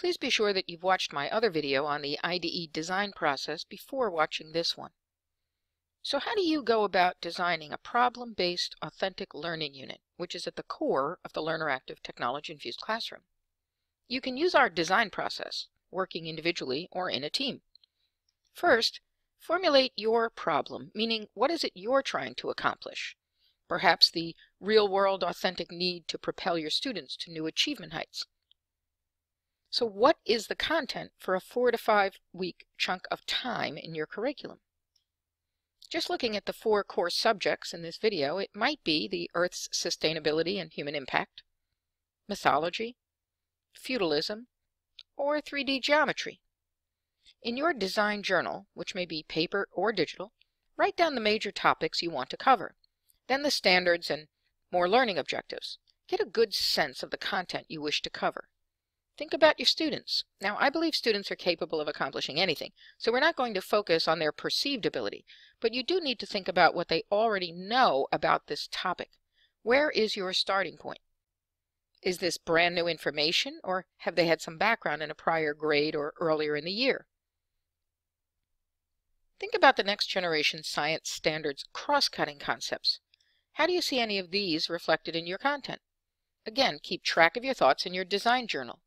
Please be sure that you've watched my other video on the IDE design process before watching this one. So how do you go about designing a problem-based authentic learning unit, which is at the core of the LearnerActive technology-infused classroom? You can use our design process, working individually or in a team. First, formulate your problem, meaning what is it you're trying to accomplish? Perhaps the real-world authentic need to propel your students to new achievement heights. So what is the content for a four to five week chunk of time in your curriculum? Just looking at the four core subjects in this video, it might be the Earth's sustainability and human impact, mythology, feudalism, or 3D geometry. In your design journal, which may be paper or digital, write down the major topics you want to cover, then the standards and more learning objectives. Get a good sense of the content you wish to cover. Think about your students. Now, I believe students are capable of accomplishing anything, so we're not going to focus on their perceived ability, but you do need to think about what they already know about this topic. Where is your starting point? Is this brand new information, or have they had some background in a prior grade or earlier in the year? Think about the next generation science standards cross-cutting concepts. How do you see any of these reflected in your content? Again, keep track of your thoughts in your design journal.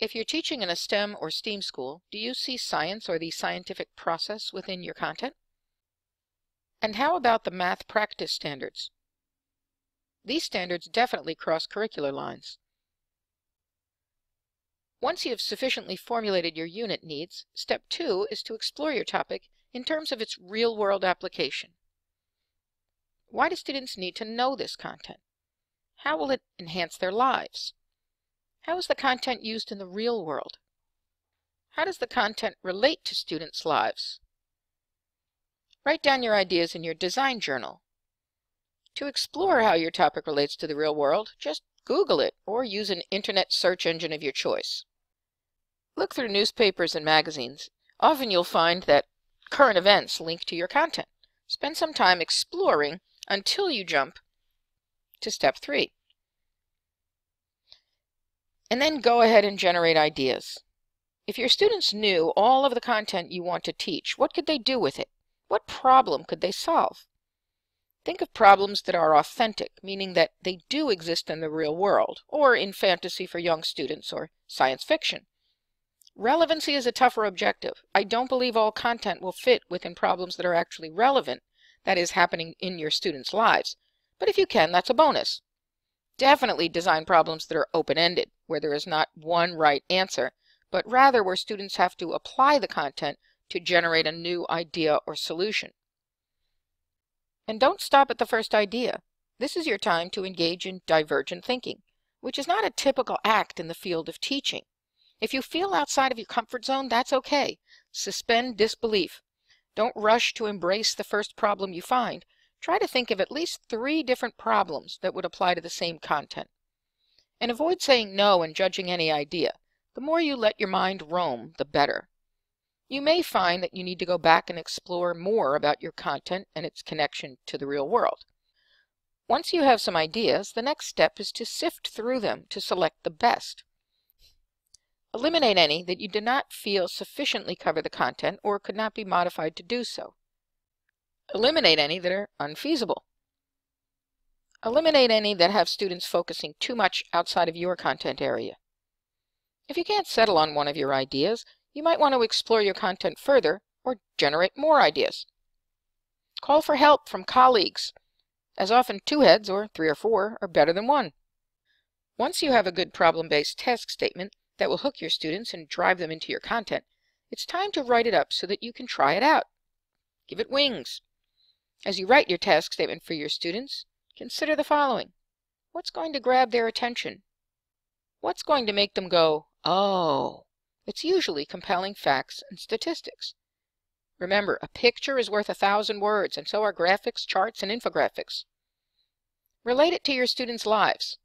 If you're teaching in a STEM or STEAM school, do you see science or the scientific process within your content? And how about the math practice standards? These standards definitely cross curricular lines. Once you have sufficiently formulated your unit needs, step two is to explore your topic in terms of its real-world application. Why do students need to know this content? How will it enhance their lives? How is the content used in the real world? How does the content relate to students' lives? Write down your ideas in your design journal. To explore how your topic relates to the real world, just Google it or use an internet search engine of your choice. Look through newspapers and magazines. Often you'll find that current events link to your content. Spend some time exploring until you jump to step three and then go ahead and generate ideas. If your students knew all of the content you want to teach, what could they do with it? What problem could they solve? Think of problems that are authentic, meaning that they do exist in the real world, or in fantasy for young students, or science fiction. Relevancy is a tougher objective. I don't believe all content will fit within problems that are actually relevant, that is, happening in your students' lives. But if you can, that's a bonus. Definitely design problems that are open-ended, where there is not one right answer, but rather where students have to apply the content to generate a new idea or solution. And don't stop at the first idea. This is your time to engage in divergent thinking, which is not a typical act in the field of teaching. If you feel outside of your comfort zone, that's okay. Suspend disbelief. Don't rush to embrace the first problem you find, Try to think of at least three different problems that would apply to the same content. And avoid saying no and judging any idea. The more you let your mind roam, the better. You may find that you need to go back and explore more about your content and its connection to the real world. Once you have some ideas, the next step is to sift through them to select the best. Eliminate any that you do not feel sufficiently cover the content or could not be modified to do so. Eliminate any that are unfeasible. Eliminate any that have students focusing too much outside of your content area. If you can't settle on one of your ideas, you might want to explore your content further or generate more ideas. Call for help from colleagues, as often two heads or three or four are better than one. Once you have a good problem-based task statement that will hook your students and drive them into your content, it's time to write it up so that you can try it out. Give it wings. As you write your task statement for your students, consider the following. What's going to grab their attention? What's going to make them go, oh? It's usually compelling facts and statistics. Remember, a picture is worth a thousand words, and so are graphics, charts, and infographics. Relate it to your students' lives.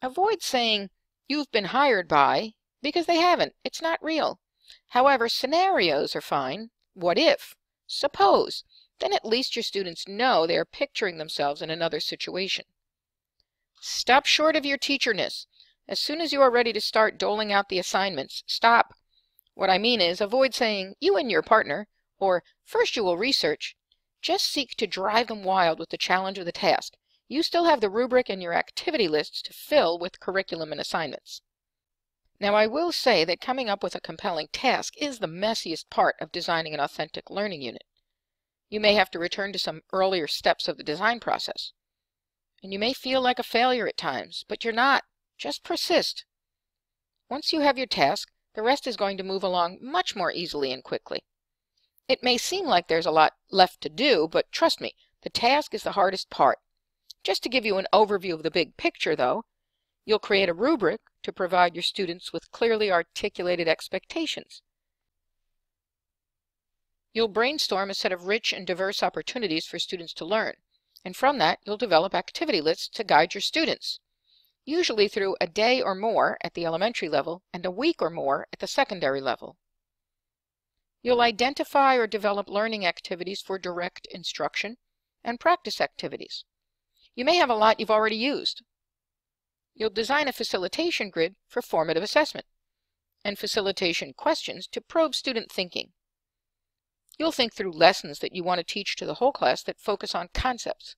Avoid saying, you've been hired by, because they haven't. It's not real. However, scenarios are fine. What if? Suppose, then at least your students know they are picturing themselves in another situation. Stop short of your teacherness. As soon as you are ready to start doling out the assignments, stop. What I mean is, avoid saying, you and your partner, or first you will research. Just seek to drive them wild with the challenge of the task. You still have the rubric and your activity lists to fill with curriculum and assignments. Now I will say that coming up with a compelling task is the messiest part of designing an authentic learning unit. You may have to return to some earlier steps of the design process. And you may feel like a failure at times, but you're not. Just persist. Once you have your task, the rest is going to move along much more easily and quickly. It may seem like there's a lot left to do, but trust me, the task is the hardest part. Just to give you an overview of the big picture, though, you'll create a rubric to provide your students with clearly articulated expectations. You'll brainstorm a set of rich and diverse opportunities for students to learn, and from that you'll develop activity lists to guide your students usually through a day or more at the elementary level and a week or more at the secondary level. You'll identify or develop learning activities for direct instruction and practice activities. You may have a lot you've already used. You'll design a facilitation grid for formative assessment and facilitation questions to probe student thinking. You'll think through lessons that you want to teach to the whole class that focus on concepts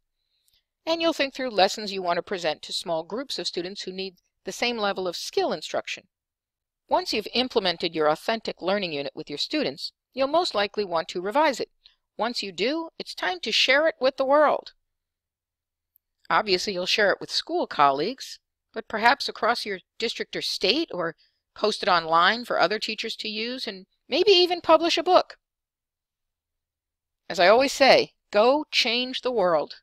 and you'll think through lessons you want to present to small groups of students who need the same level of skill instruction. Once you've implemented your authentic learning unit with your students, you'll most likely want to revise it. Once you do, it's time to share it with the world. Obviously, you'll share it with school colleagues, but perhaps across your district or state, or post it online for other teachers to use, and maybe even publish a book. As I always say, go change the world.